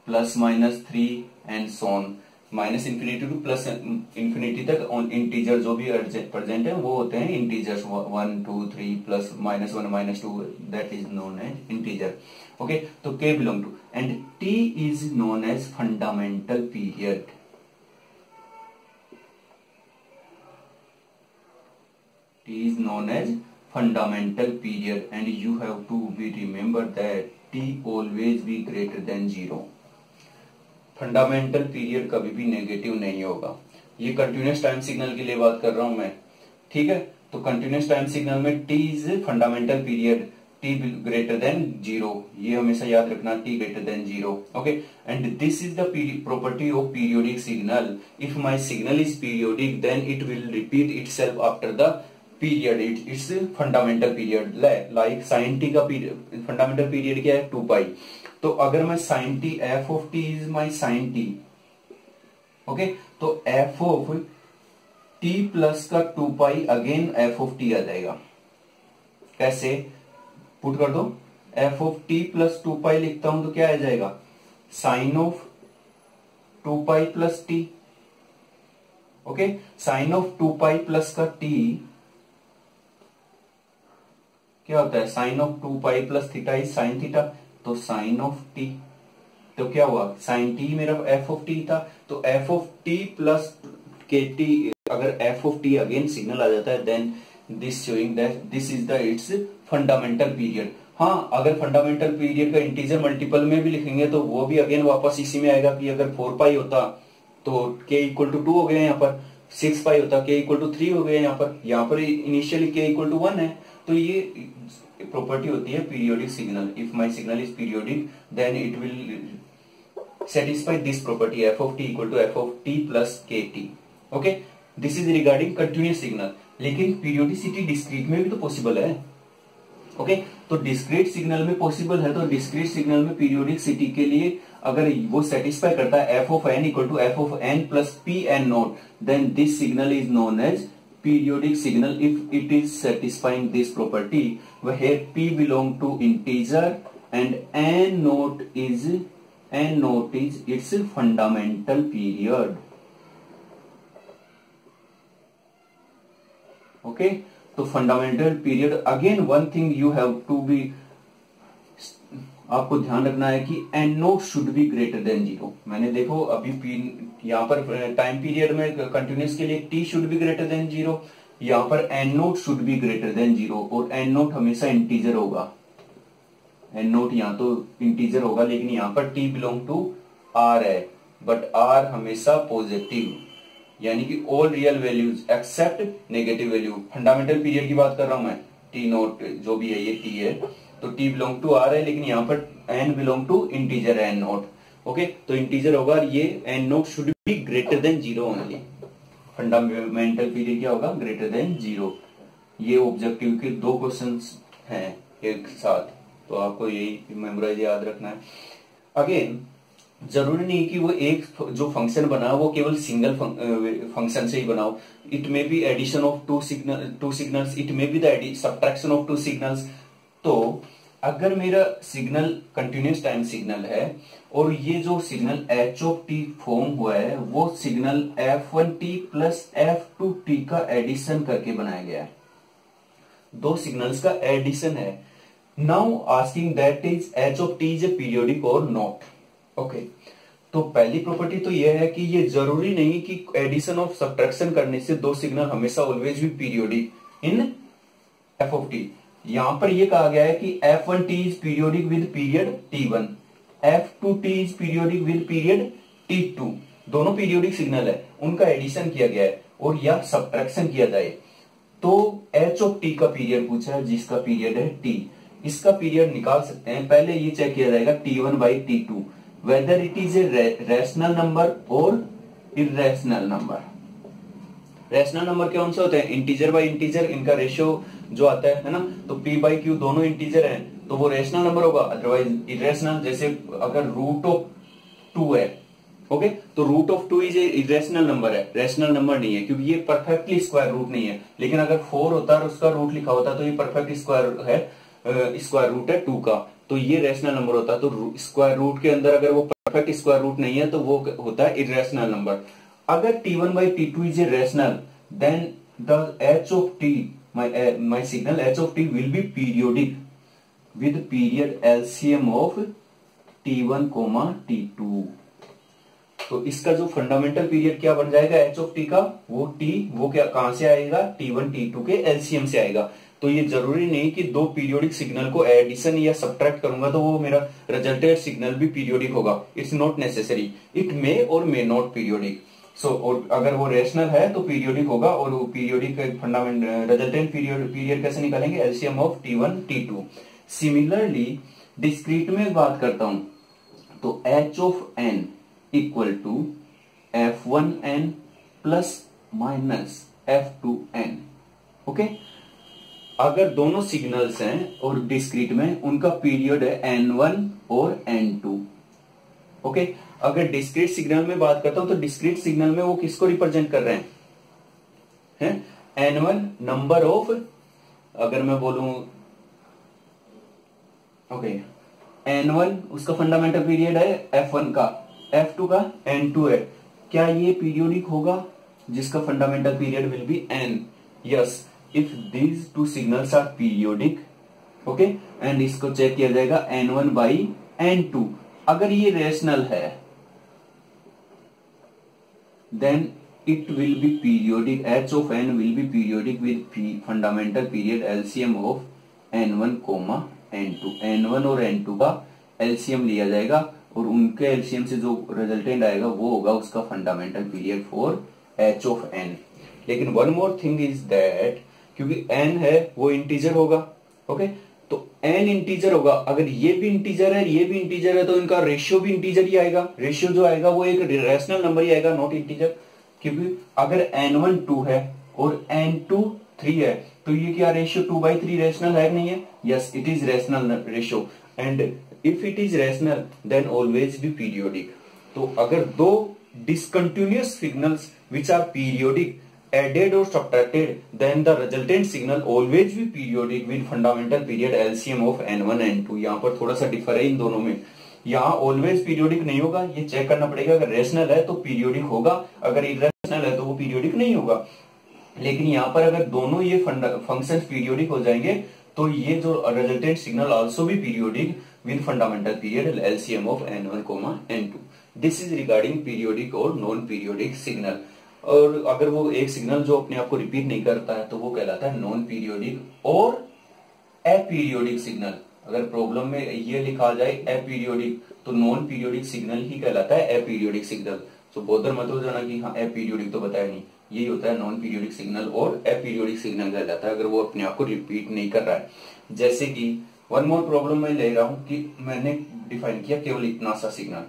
plus minus three and so on minus infinity to plus infinity तक ऑन इंटीजर जो भी प्रेजेंट है, वो होते हैं integers one two three plus minus one minus two that is known as integer okay तो k belong to and t is known as fundamental period T is known as fundamental period, and you have to be remember that T always be greater than zero. Fundamental period कभी भी negative नहीं होगा। ये continuous time signal के लिए बात कर रहा हूँ मैं। ठीक है? तो कंटिन्यूस टाइम सिग्नल में t is fundamental period t greater than zero ये हमेशा याद रखना t greater than zero okay and this is the property of periodic signal if my signal is periodic then it will repeat itself after the period it its fundamental period like sine t का fundamental period क्या है? Two pi तो अगर मैं sine t f of t is my sine t okay तो f of T plus का two pi again f of t आ जाएगा। कैसे? पुट कर दो। F of t plus two pi लिखता हूँ तो क्या आ जाएगा? Sine of two pi plus t okay sine of two pi plus का टी क्या होता है? Sine of two pi plus theta is sine theta तो साइन ऑफ़ टी। तो क्या हुआ? साइन टी मेरा एफ़ ऑफ़ टी था तो f of t plus k t अगर f of t again signal आ जाता है then this showing that this is the its fundamental period हाँ अगर फंडामेंटल पीरियड का इंटीजर मल्टीपल में भी लिखेंगे तो वो भी अगेन वापस इसी में आएगा कि अगर फोर पाई होता तो के इक्वल टू टू हो गया यहाँ पर सिक्स पाई होता के इक्वल टू थ्री हो गया यहाँ पर यहाँ पर initially k equal to one है। तो ये प्रॉपर्टी होती है periodic signal if my signal is periodic then it will satisfy this property F of T equal to F of T plus K T okay this is regarding continuous signal लेकिन periodicity discrete में भी तो possible है। Okay okay? तो discrete signal में possible है तो discrete signal में पीरियोडिक सिटी के लिए अगर वो सेटिस्फाई करता है F of N equal to F of N plus P N naught then this signal is known as periodic signal if it is satisfying this property where p belong to integer and n note is n note is its fundamental period. Okay? So fundamental period again one thing you have to be आपको ध्यान रखना है कि N should be greater than zero मैंने देखो, अभी यहाँ पर टाइम पीरियड में कंटिन्यूस के लिए T should be greater than zero यहाँ पर N naught should be greater than zero और एन नोट हमेशा इंटीजर होगा। एन नोट यहाँ तो इंटीजर होगा, लेकिन यहाँ पर टी बिलोंग टू आर है। बट आर हमेशा पॉजिटिव यानी कि all real values except negative value fundamental period की बात कर रहा हूँ मैं। टी नोट जो भी है, ये टी है। तो टी बिलोंग टू आर है, लेकिन यहाँ पर N belong to integer N naught okay तो इंटीजर होगा ये N naught should be greater than zero only fundamental period क्या होगा? ग्रेटर देन ज़ीरो ये ऑब्जेक्टिव के दो क्वेश्चन हैं एक साथ तो आपको यही मेमोराइज याद रखना है। अगेन ज़रूरी नहीं कि वो एक जो फ़ंक्शन बना वो केवल सिंगल फ़ंक्शन से ही बनाओ। It may be addition of two signal two signals it may be the subtraction of two signals तो अगर मेरा सिग्नल कंटिन्यूस टाइम सिग्नल है, और ये जो signal H of T form हुआ है, वो signal F one T plus F two T का एडिशन करके बनाया गया है। दो सिग्नल्स का एडिशन है। Now asking that is H of T is a periodic और नॉट ओके तो पहली प्रॉपर्टी तो यह है कि ये ज़रूरी नहीं कि एडिशन ऑफ़ सब्ट्रैक्शन करने से दो सिग्नल हमेशा ऑलवेज भी periodic in F of T यहाँ पर यह कहा गया है कि F one T is periodic with period T one F two T is periodic with period T two दोनों पीरियोडिक सिग्नल है, उनका एडिशन किया गया है और या सब्ट्रैक्शन किया जाए। तो एच ऑफ़ टी का पीरियड पूछा है, जिसका पीरियड है टी इसका पीरियड निकाल सकते हैं। पहले ये चेक किया जाएगा T one by T two whether it is a rational number और इरेशनल नंबर रेशनल नंबर कौन से होते हैं? इंटीजर बाई इंटीजर इनका रेशियो जो आता है है ना? तो पी बाई क्यू दोनों इंटीजर है तो वो रेशनल नंबर होगा अदरवाइज़ इरेशनल जैसे अगर रूट ऑफ़ टू है ओके तो root of two is irrational number है रेशनल नंबर नहीं है, क्योंकि ये परफेक्टली स्क्वायर रूट नहीं है। लेकिन अगर फोर होता है उसका रूट लिखा होता तो ये परफेक्ट स्क्वायर है स्क्वायर रूट है टू का। तो ये रेशनल नंबर होता तो स्क्वायर रूट के अंदर अगर वो परफेक्ट स्क्वायर रूट नहीं है तो वो होता है इरेशनल नंबर अगर T one by T two is a rational then the H of T my uh, my signal h of t will be periodic with period LCM of t1 comma t2 तो इसका जो fundamental period क्या बन जाएगा H of T का? वो t वो क्या कहाँ से आएगा? टी वन टी टू के एलसीएम से आएगा। तो ये ज़रूरी नहीं कि दो पीरियोडिक सिग्नल को एडिशन या सब्ट्रैक्ट करूँगा तो वो मेरा रिजल्टेड सिग्नल भी पीरियोडिक होगा। It's not necessary it may और may not periodic so so, और अगर वो रेशनल है तो पीरियोडिक होगा और वो periodic fundament resultant period period कैसे निकालेंगे? LCM of T one T two similarly discrete में बात करता हूँ। तो H of N equal to F one N plus minus F two N okay अगर दोनों सिग्नल्स हैं और डिस्क्रीट में उनका पीरियड है एन वन और एन टू ओके अगर डिस्क्रीट सिग्नल में बात करता हूँ तो डिस्क्रीट सिग्नल में वो किसको रिप्रेजेंट कर रहे हैं? एनुअल नंबर ऑफ़ अगर मैं बोलूँ ओके एनुअल उसका फंडामेंटल पीरियड है एफ़ वन का। एफ़ टू का एन टू है। क्या ये पीरियोडिक होगा, जिसका fundamental period will be N yes if these two signals are periodic okay and इसको चेक किया जाएगा N one by N two अगर ये रेशनल है then it will be periodic h of n will be periodic with P, fundamental period LCM of n1 comma n2 n1 और n2 का LCM लिया जाएगा और उनके LCM से जो रिजल्टेंट आएगा वो होगा उसका fundamental period for h of n लेकिन one more thing is that क्योंकि n है वो इंटीजर होगा ओके okay? तो n इंटीजर होगा। अगर ये भी इंटीजर है, ये भी इंटीजर है तो इनका रेशियो भी इंटीजर ही आएगा। रेशियो जो आएगा, वो एक रेशनल नंबर ही आएगा नॉट इंटीजर क्योंकि अगर एन वन टू है और एन टू थ्री है तो ये क्या ratio two by three rational है नहीं है? Yes it is rational ratio and if it is rational then always be periodic तो अगर दो discontinuous signals which are periodic added or subtracted, then the resultant signal always be periodic with fundamental period LCM of n1 n2 यहाँ पर थोड़ा सा differ है इन दोनों में। यहाँ ऑलवेज पीरियोडिक नहीं होगा, ये चेक करना पड़ेगा। अगर रेशनल है तो पीरियोडिक होगा। अगर इरेशनल है तो वो पीरियोडिक नहीं होगा। लेकिन यहाँ पर अगर दोनों ये फ़ंक्शन पीरियोडिक हो जाएँगे तो ये जो रिजल्टेंट सिग्नल ऑल्सो भी periodic with fundamental period LCM of N one comma N two this is regarding periodic और नॉन पीरियोडिक सिग्नल और अगर वो एक सिग्नल जो अपने आप को रिपीट नहीं करता है तो वो कहलाता है नॉन पीरियोडिक और अपीरियोडिक सिग्नल अगर प्रॉब्लम में ये लिखा जाए अपीरियोडिक तो नॉन पीरियोडिक सिग्नल ही कहलाता है अपीरियोडिक सिग्नल तो बोधर मत हो जाना कि हाँ अपीरियोडिक तो बताया नहीं. यही होता है नॉन पीरियोडिक सिग्नल और अपीरियोडिक सिग्नल कहलाता है, अगर वो अपने आप को रिपीट नहीं कर रहा है. जैसे कि वन मोर प्रॉब्लम मैं ले रहा हूँ कि मैंने डिफाइन किया केवल इतना सा सिग्नल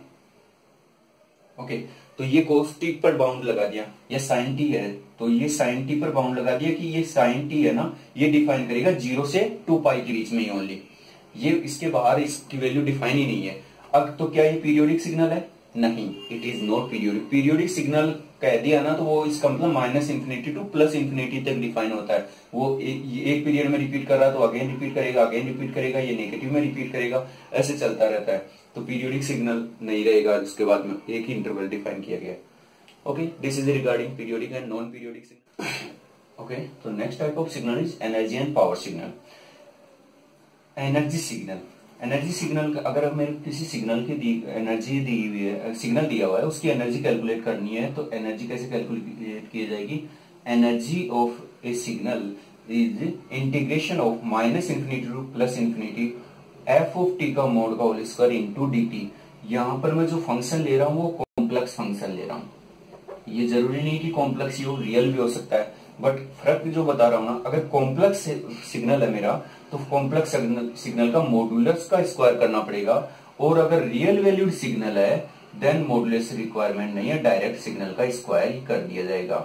ओके तो ये कोस टी पर बाउंड लगा दिया, ये साइन टी है तो ये साइन टी पर बाउंड लगा दिया कि ये साइन टी है ना, ये डिफाइन करेगा ज़ीरो से टू पाई के बीच में ही ओनली ये इसके बाहर इसकी वैल्यू डिफाइन ही नहीं है. अब तो क्या ये पीरियोडिक सिग्नल है? नहीं it is not periodic periodic signal कह दिया ना तो वो इसका मतलब minus infinity to plus infinity तक डिफाइन होता है। वो ए, एक पीरियड में रिपीट कर रहा तो अगेन रिपीट करेगा अगेन रिपीट करेगा ये नेगेटिव में रिपीट करेगा ऐसे चलता रहता है। तो पीरियोडिक सिग्नल नहीं रहेगा उसके बाद में एक ही इंटरवल डिफाइन किया गया okay this is regarding periodic and non periodic signal okay तो next type of signal is energy and power signal energy signal energy signal अगर मेरे किसी सिग्नल की दी एनर्जी दी हुई है सिग्नल दिया हुआ है, उसकी एनर्जी कैलकुलेट करनी है तो एनर्जी कैसे कैलकुलेट की जाएगी? Energy of a signal is integration of minus infinity to plus infinity F of T का मोड का whole square into D T यहाँ पर मैं जो फ़ंक्शन ले रहा हूँ, वो कॉम्प्लेक्स फ़ंक्शन ले रहा हूँ। ये ज़रूरी नहीं कि कॉम्प्लेक्स हो रियल भी हो सकता है बट फ़र्क जो बता रहा हूँ ना, अगर कॉम्प्लेक्स सिग्नल है मेरा तो कॉम्प्लेक्स सिग्नल का मॉड्यूलस का स्क्वायर करना पड़ेगा। और अगर रियल वैल्यूड सिग्नल है देन मॉड्यूलस रिक्वायरमेंट नहीं है डायरेक्ट सिग्नल का स्क्वायर ही कर दिया जाएगा।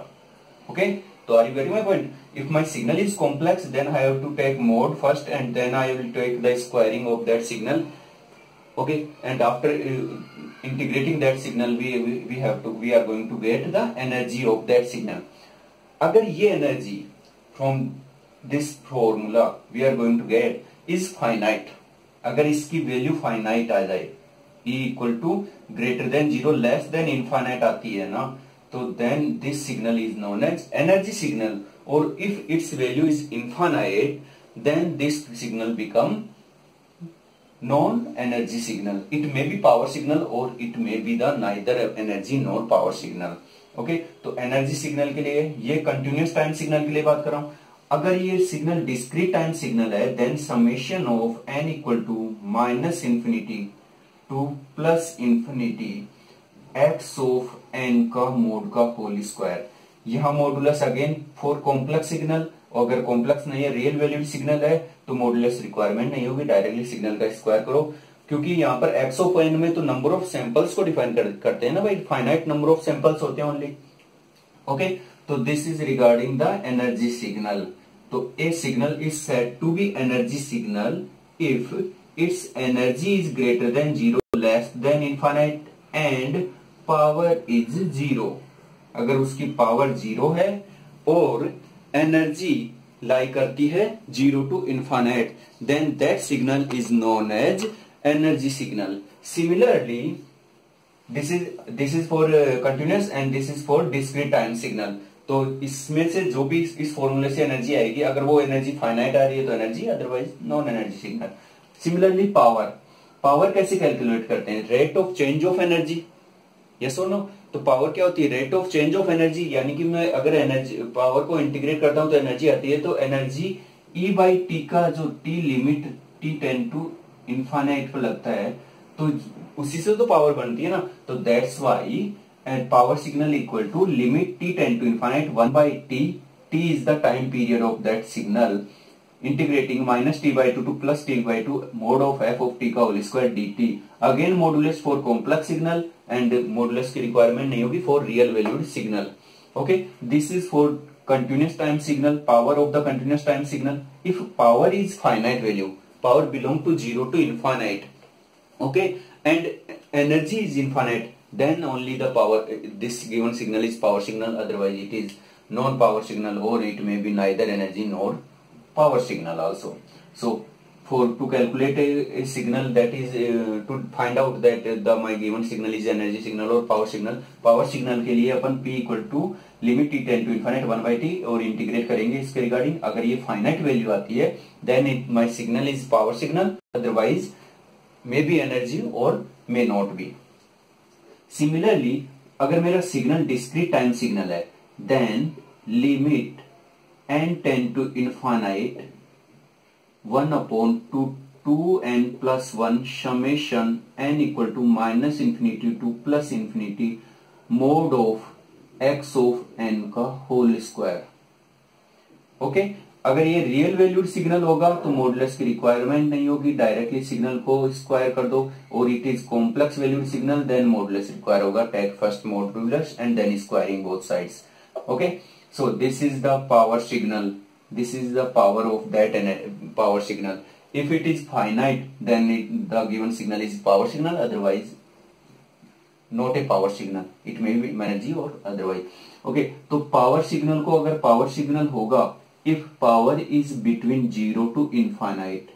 ओके तो are you getting my point if my signal is complex then I have to take mod first and then I will take the squaring of that signal okay? And after uh, integrating that signal we, we have to we are going to get the energy of that अगर ये energy from this formula we are going to get is finite अगर इसकी value finite आ जाए equal to greater than zero less than infinite आती है ना तो then this signal is known as energy signal और if its value is infinite then this signal become non energy signal it may be power signal और it may be the neither energy not power signal okay तो energy signal के लिए, ये continuous time signal के लिए बात कर रहा हूँ। अगर ये सिग्नल डिस्क्रीट टाइम सिग्नल है then summation of N equal to minus infinity to plus infinity X of N का मोड का होल स्क्वायर यहाँ modulus again for complex signal और अगर कॉम्प्लेक्स नहीं है रियल वैल्यूड सिग्नल है तो मॉडुलस रिक्वायरमेंट नहीं होगी डायरेक्टली सिग्नल का स्क्वायर करो। क्योंकि यहाँ पर एक्स ऑफ़ एन में तो नंबर ऑफ़ सैंपल्स को डिफाइन कर, करते हैं ना भाई फाइनाइट नंबर ऑफ़ सैंपल्स होते हैं ओनली ओके तो this is regarding the energy signal तो a signal is set to be energy signal if its energy is greater than zero less than infinite and power is zero अगर उसकी power zero है और energy lie करती है zero to infinite then that signal is known as energy signal this is this is for uh, continuous and this is for discrete time signal. तो इसमें से जो भी इस फॉर्मूले से एनर्जी आएगी, अगर वो एनर्जी फाइनाइट आ रही है तो energy otherwise non energy signal similarly power power कैसे कैलकुलेट करते हैं? Rate of change of energy yes और नो तो पावर क्या होती है? Rate of change of energy यानी कि मैं अगर एनर्जी पावर को इंटीग्रेट करता हूँ तो एनर्जी आती है तो एनर्जी ई बाई टी का जो T limit T tends to infinite पर लगता है तो उसी से तो पावर बनती है ना? तो that's why and power signal equal to limit T tends to infinite one by T T is the time period of that signal integrating minus T by two to plus T by two mod of F of T का whole square D T again modulus for complex signal and modulus की requirement नहीं होगी for real valued signal okay this is for continuous time signal power of the continuous time signal if power is finite value power belong to zero to infinite okay and energy is infinite Then only the power this given signal is power signal otherwise it is non power signal or it may be neither energy nor power signal also so for to calculate a, a signal that is uh, to find out that the my given signal is energy signal or power signal power signal के लिए अपन p equal to limit T tends to infinite one by T और integrate करेंगे इसके regarding अगर ये finite value आती है then it my signal is power signal otherwise may be energy और मे नॉट बी सिमिलरली अगर मेरा सिग्नल डिस्क्रीट टाइम सिग्नल है then limit N tends to infinite one upon two two N plus one summation N equal to minus infinity to plus infinity mod of X of N का whole square okay अगर ये real valued signal होगा तो modulus की requirement नहीं होगी directly signal को square कर दो और it is complex valued signal then modulus require होगा take first modulus and then squaring both sides okay so this is the power signal is the power of that power signal. If it is finite then it, the given signal is power signal otherwise not a power signal it may be energy और otherwise okay तो power signal को अगर power signal होगा if power is between zero to infinite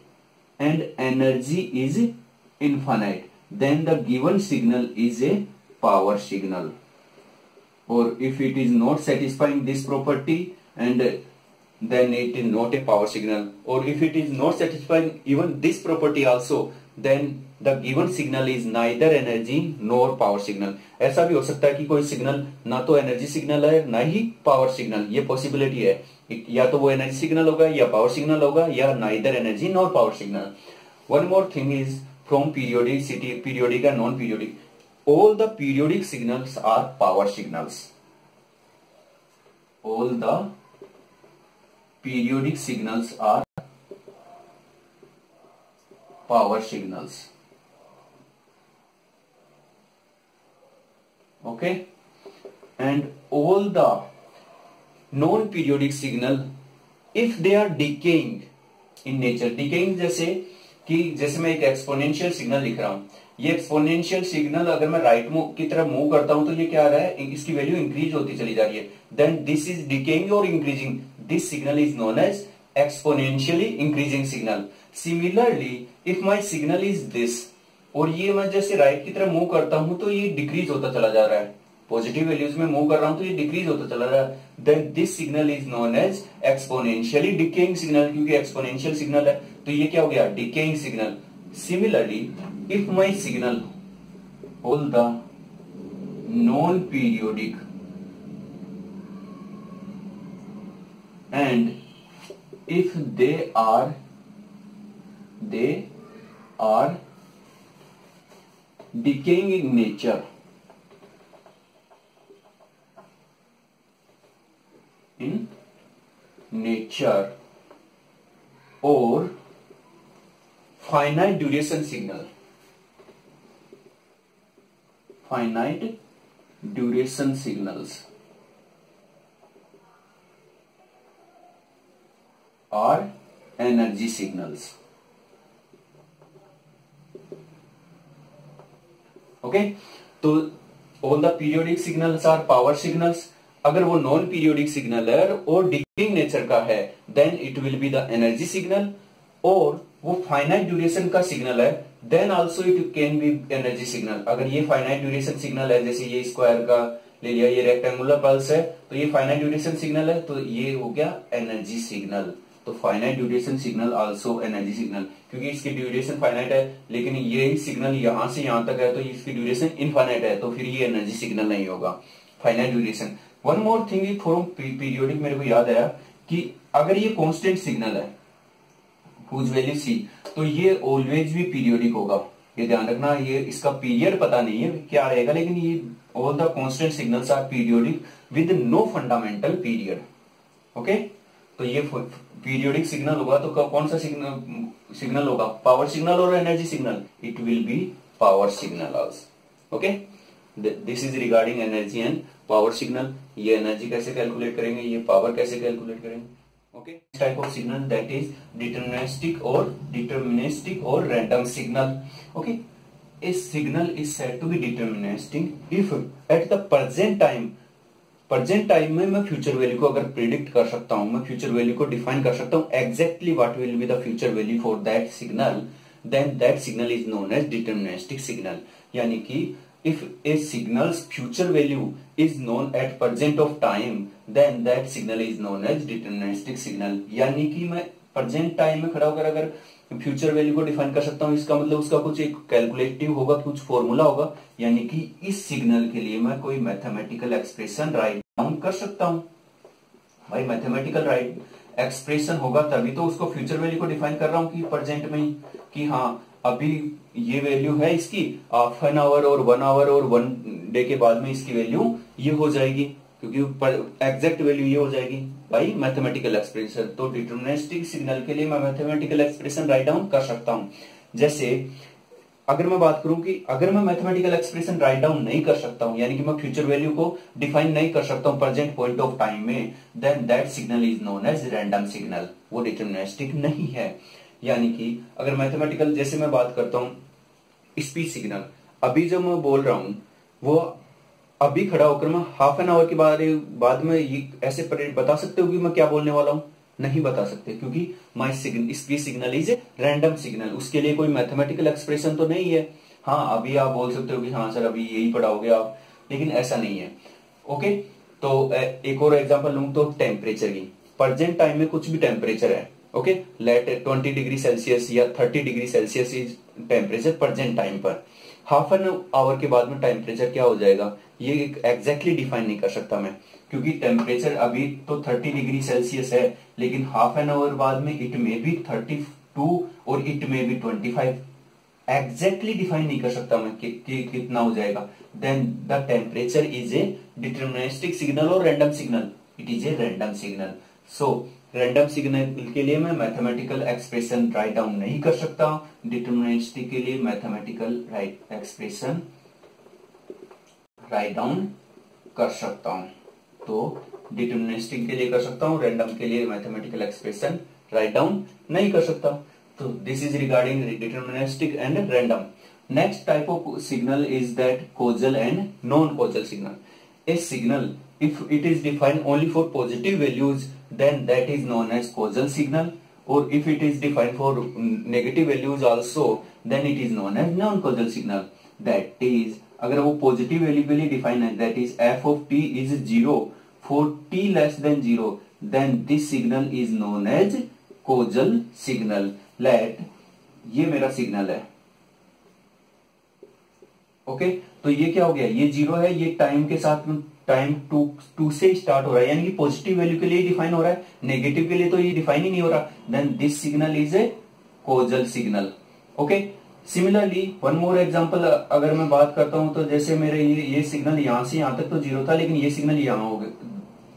and energy is infinite then the given signal is a power signal और if it is not satisfying this property and then it is not a power signal, or if it is not satisfying even this property also, then the given signal is neither energy nor power signal. ऐसा भी हो सकता है कि कोई signal ना तो energy signal है, ना ही पावर सिग्नल ये पॉसिबिलिटी है. या तो वो एनर्जी सिग्नल होगा, या पावर सिग्नल होगा, या neither energy nor power signal one more thing is from periodicity periodic non periodic all the periodic signals are power signals all the periodic signals are power signals okay and all the non periodic signal if they are decaying in nature decaying जैसे कि जैसे मैं एक exponential signal लिख रहा हूँ। ये exponential signal अगर मैं राइट मूव की तरफ़ मूव करता हूँ तो ये क्या आ रहा है? इसकी वैल्यू इंक्रीज होती चली जा रही है। देन दिस इज़ डिकेइंग और increasing this signal is known as exponentially increasing signal. Similarly, if my signal is this और ये मैं जैसे राइट की तरफ़ मूव करता हूँ तो ये डिक्रीज होता चला जा रहा है। पॉजिटिव वैल्यूज़ में मूव कर रहा हूँ तो ये डिक्रीज होता चला रहा है then this signal is known as exponentially decaying signal क्योंकि एक्सपोनेंशियल सिग्नल है तो ये क्या हो गया? Decaying signal similarly if my signal whole the non periodic and if they are they are decaying in nature in nature or finite duration signal finite duration signals or energy signals. Okay तो all the periodic signals are power signals अगर वो non periodic signal है, और डिक्रिंग nature का है then it will be the energy signal और वो finite duration का सिग्नल है then also it can be energy signal अगर ये फाइनाइट ड्यूरेशन सिग्नल है, जैसे ये स्क्वायर का ले लिया, ये रेक्टेंगुलर पल्स है तो ये फाइनाइट ड्यूरेशन सिग्नल है तो ये हो गया एनर्जी सिग्नल तो finite duration signal also energy signal क्योंकि इसकी ड्यूरेशन फाइनाइट है, लेकिन ये सिग्नल यहाँ से यहाँ तक है तो इसकी ड्यूरेशन इनफाइनाइट है तो फिर ये एनर्जी सिग्नल नहीं होगा. Finite duration one more thing from periodic मेरे को याद आया कि अगर ये कॉन्स्टेंट सिग्नल है हुज वैल्यू सी तो ये ऑलवेज भी पीरियोडिक होगा। ये ध्यान रखना, ये इसका पीरियड पता नहीं है क्या रहेगा, लेकिन ये all the constant signals are periodic with no fundamental period okay तो ये पीरियोडिक सिग्नल होगा तो कौन सा सिग्नल सिग्नल होगा? पावर सिग्नल और energy signal it will be power signal okay this is regarding energy and power signal ये energy कैसे कैलकुलेट करेंगे? ये पावर कैसे कैलकुलेट करेंगे? Okay type of signal that is deterministic और डिटर्मिनिस्टिक और random signal okay a signal is set to be deterministic if at the present time present time में मैं फ्यूचर वैल्यू को अगर प्रिडिक्ट कर सकता हूँ, मैं फ्यूचर वैल्यू को डिफाइन कर सकता हूँ exactly what will be the future value for that signal then that signal is known as deterministic signal यानी कि if a signal's future value is known at present of time, then that signal is known as deterministic signal. यानी कि मैं present time में खड़ा होकर अगर future value को डिफाइन कर सकता हूँ, इसका मतलब उसका कुछ एक कैलकुलेटिव होगा, कुछ फॉर्मूला होगा। यानी कि इस सिग्नल के लिए मैं कोई मैथमेटिकल एक्सप्रेशन राइट डाउन कर सकता हूँ। भाई मैथमेटिकल राइट एक्सप्रेशन होगा तभी तो उसको फ्यूचर वैल्यू को डिफाइन कर रहा हूँ कि प्रेजेंट में कि हाँ अभी ये वैल्यू है इसकी हाफ़ एन आवर और वन आवर और वन डे के बाद में इसकी वैल्यू ये हो जाएगी, क्योंकि एग्जैक्ट वैल्यू ये हो जाएगी। बाई मैथमेटिकल एक्सप्रेशन तो डिटर्मिनिस्टिक सिग्नल के लिए मैं मैथमेटिकल एक्सप्रेशन राइट डाउन कर सकता हूँ। जैसे, अगर मैं बात करूँ कि अगर मैं मैथमेटिकल एक्सप्रेशन राइट डाउन नहीं कर सकता हूँ, यानी कि मैं फ्यूचर वैल्यू को डिफाइन नहीं कर सकता हूँ प्रेजेंट पॉइंट ऑफ़ टाइम में then that signal is known as random signal वो डिटर्मिनिस्टिक नहीं है। यानी कि अगर मैथमेटिकल जैसे मैं बात करता हूँ स्पीच सिग्नल अभी जो मैं बोल रहा हूँ, वो अभी खड़ा होकर मैं हाफ़ एन आवर के बाद बाद में ये ऐसे बता सकते हो कि मैं क्या बोलने वाला हूँ? नहीं बता सकते, क्योंकि माई सिग्नल इसकी सिग्नल इज़ रैंडम सिग्नल उसके लिए कोई मैथमेटिकल एक्सप्रेशन तो नहीं है। हाँ अभी आप बोल सकते हो कि हाँ सर, अभी यही पढ़ाओगे आप, लेकिन ऐसा नहीं है। ओके तो एक और एग्ज़ाम्पल लूँ तो टेम्परेचर की। प्रेजेंट टाइम में कुछ भी टेम्परेचर है। Okay let twenty degree Celsius या thirty degree Celsius is temperature present time पर। हाफ़ एन आवर के बाद में टेम्परेचर क्या हो जाएगा? ये एग्जैक्टली डिफाइन नहीं कर सकता मैं। क्योंकि टेम्परेचर अभी तो 30 डिग्री सेल्सियस है लेकिन हाफ़ एन आवर बाद में इट मे बी 32 और it may be 25 exactly define नहीं कर सकता मैं कि, कि, कितना हो जाएगा। Then the temperature is a deterministic signal और random signal it is a random signal so random signal के लिए मैं मैथमेटिकल एक्सप्रेशन राइट डाउन नहीं कर सकता। डिटर्मिनिस्टिक के लिए mathematical write expression write down कर सकता हूँ। तो डिटर्मिनिस्टिक के लिए कर सकता हूँ रैंडम के लिए मैथमेटिकल एक्सप्रेशन राइट डाउन नहीं कर सकता। तो this is regarding deterministic and random next type of signal is that causal and non causal signal a signal if it is defined only for positive values then that is known as causal signal और if it is defined for negative values also then it is known as non causal signal that is अगर वो positive value के define है that is f of t is zero for t less than zero then this signal is known as causal signal let ये मेरा signal है. Okay okay? तो ये क्या हो गया? ये ज़ीरो है, ये टाइम के साथ टाइम टू टू से स्टार्ट हो रहा है। यानी कि पॉजिटिव वैल्यू के लिए डिफाइन हो रहा है। नेगेटिव के लिए तो ये डिफाइन ही नहीं हो रहा। Then this signal is a causal signal okay similarly one more example अगर मैं बात करता हूँ तो जैसे मेरे ये ये सिग्नल यहाँ से यहाँ तक तो ज़ीरो था, लेकिन ये सिग्नल यहाँ हो गया।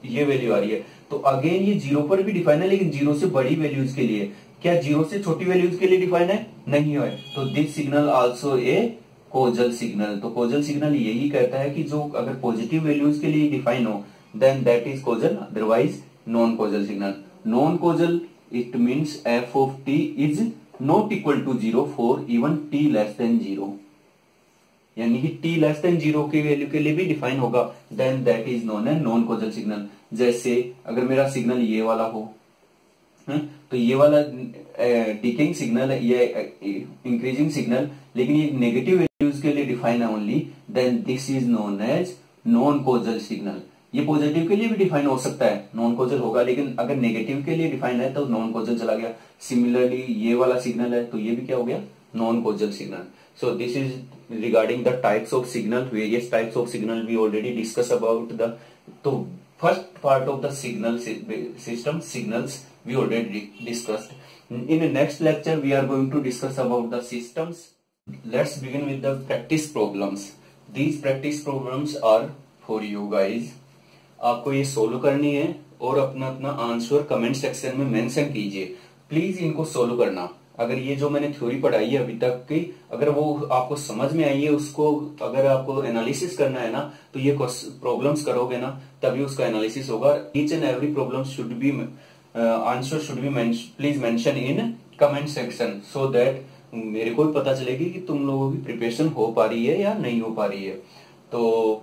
ये वैल्यू आ रही है। तो अगेन ये ज़ीरो पर भी डिफाइन है, लेकिन ज़ीरो से बड़ी वैल्यूज़ के लिए। क्या ज़ीरो से छोटी वैल्यूज़ के लिए डिफाइन है? नहीं है। तो this signal also a causal signal तो कोजल सिग्नल यही कहता है कि जो अगर पॉजिटिव वैल्यूज़ के लिए डिफाइन हो then that is causal otherwise non causal signal non causal it means f of t is not equal to zero for even t less than zero यानी कि टी लेस देन ज़ीरो की value के लिए भी define होगा then that is known है non causal signal जैसे अगर मेरा सिग्नल ये वाला हो तो ये वाला डिकिंग सिग्नल ये इंक्रीजिंग सिग्नल लेकिन ये नेगेटिव वैल्यूज़ के लिए डिफाइन है only then this is known as non causal signal ये पॉजिटिव के लिए भी डिफाइन हो सकता है नॉन कोजल होगा, लेकिन अगर नेगेटिव के लिए डिफाइन है तो नॉन कोजल चला गया। सिमिलरली ये वाला सिग्नल है तो ये भी क्या हो गया? Non causal signal so this is regarding the types of signal various types of signal we already discuss about the तो first part of the signal system signals we already discussed. In the next lecture, we are going to discuss about the systems. Let's begin with the practice problems. These practice problems are for you guys. आपको ये solve करनी है और अपना अपना answer comment section में mention कीजिए please इनको सोल्व करना अगर ये जो मैंने थ्योरी पढ़ाई है अभी तक की अगर वो आपको समझ में आई है उसको अगर आपको एनालिसिस करना है ना तो ये प्रॉब्लम्स करोगे ना तभी उसका एनालिसिस होगा each and every problem should be answer should be please mention in comment section so that मेरे को भी पता चलेगी कि तुम लोगों की प्रिपरेशन हो पा रही है या नहीं हो पा रही है। तो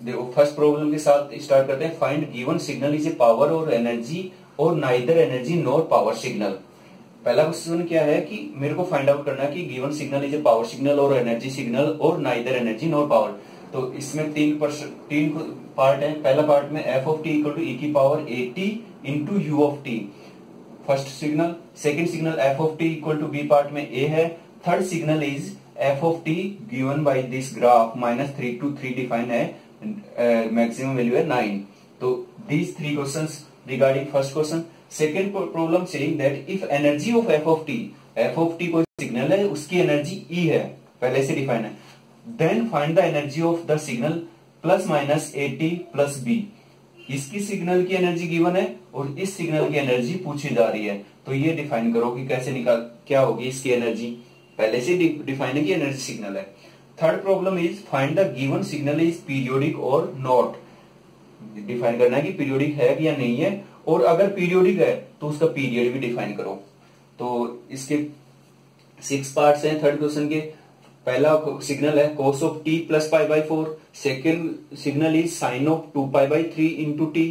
देखो फ़र्स्ट प्रॉब्लम के साथ स्टार्ट करते हैं। Find given signal is a power और एनर्जी और neither energy nor power signal पहला क्वेश्चन क्या है कि मेरे को फाइंड आउट करना कि given signal is a power signal और एनर्जी सिग्नल और नाइदर एनर्जी नोर पावर तो इसमें तीन तीन पार्ट है। पहला पार्ट में f of t equal to e की power a t into u of t first signal second signal f of t equal to b part में ए है. Third signal is f of t given by this graph minus three to three define है. Maximum uh, value है nine तो these three question regarding first question second problem saying that if energy of f of t f of t कोई signal है उसकी energy E e है. पहले से define है. Then find the energy of the signal plus minus a t plus b इसकी signal की energy given है और इस सिग्नल की एनर्जी पूछी जा रही है। तो ये डिफाइन करो कि कैसे निकाल, क्या होगी इसकी एनर्जी पहले से डिफाइन है कि एनर्जी सिग्नल है। Third problem is find the given signal is periodic और नॉट डिफाइन करना है कि पीरियोडिक है या नहीं है, और अगर पीरियोडिक है तो उसका पीरियड भी डिफाइन करो। तो इसके सिक्स पार्ट्स हैं थर्ड क्वेश्चन के। पहला सिग्नल है cos of t plus pi by four second signal is sine of two pi by three into t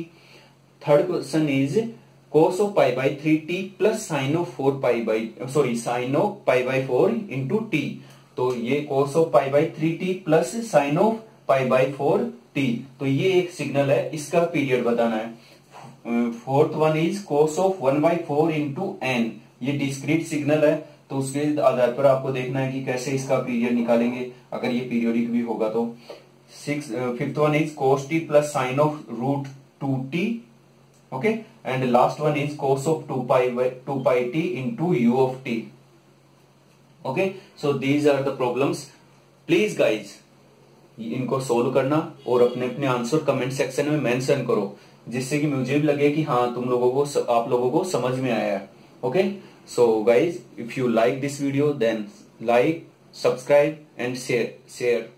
third question is cos of pi by three t plus sine of four pi by sorry sine of pi by four into t तो ये cos of pi by three t plus sine of pi by four t तो ये एक signal है, इसका period बताना है. Fourth one is cos of one by four into n ये डिस्क्रीट सिग्नल है तो उसके आधार पर आपको देखना है कि कैसे इसका पीरियड निकालेंगे. अगर ये पीरियोडिक भी होगा तो. Six fifth one is cos t plus sine of root two t okay and last one is cos of two pi two pi t into u of t okay so these are the problems please guys इनको solve करना और अपने अपने answer comment section में mention करो, जिससे कि मुझे भी लगे कि हाँ तुम लोगों को आप लोगों को समझ में आया okay so guys if you like this video then like subscribe and share share.